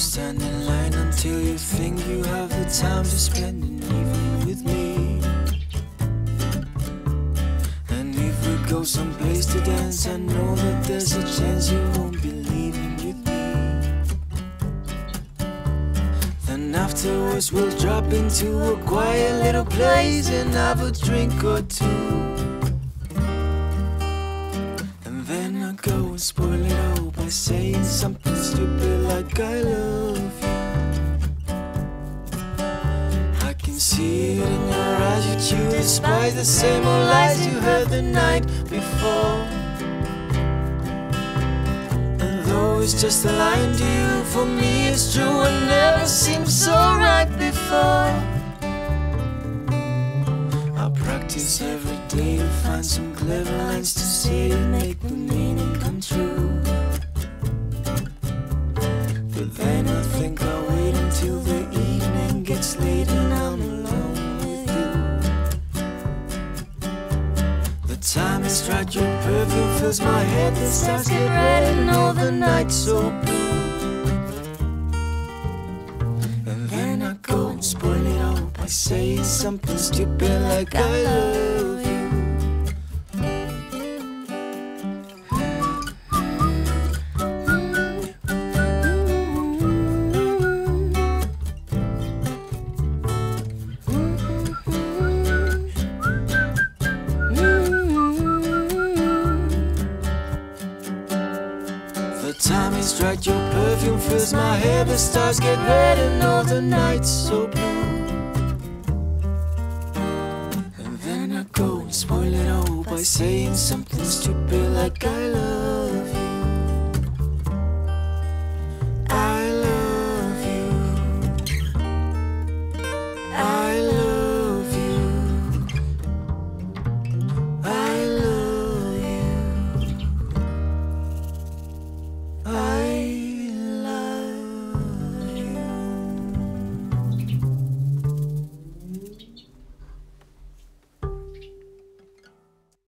stand in line until you think you have the time to spend an evening with me. And if we go someplace to dance, I know that there's a chance you won't be leaving with me. Then afterwards we'll drop into a quiet little place and have a drink or two. And then I go and spoil saying something stupid like I love you. I can see it in your eyes, that you despise the same old lies you heard the night before. And though it's just a line to you, for me it's true and never seemed so right before. I practice every day to find some clever lines to say to make the time is right, your perfume fills my head, the stars get red and all the nights so blue. And then I go and spoil it all by saying something stupid like I love Is right, your perfume fills my hair, the stars get red and all the nights so blue. And then I go and spoil it all by saying something stupid like I love